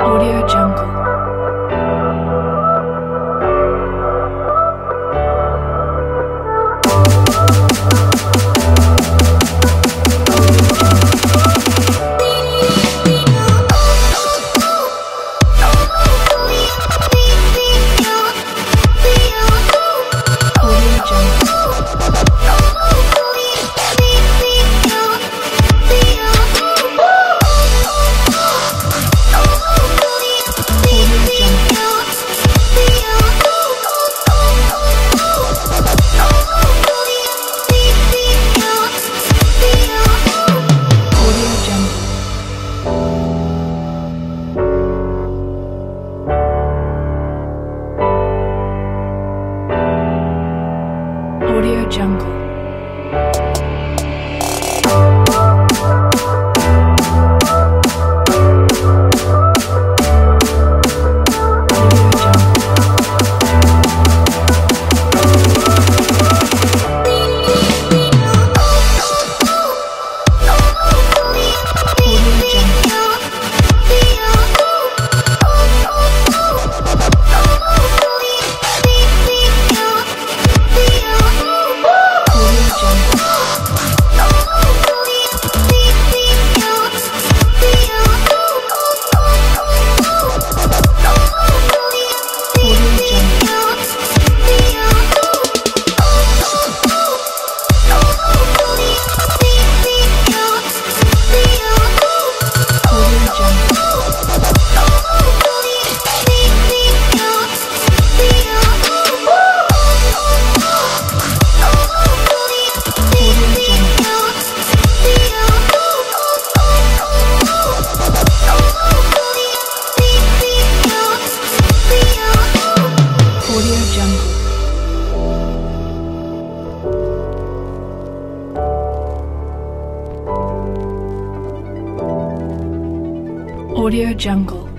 Audio Jungle. Audio Jungle.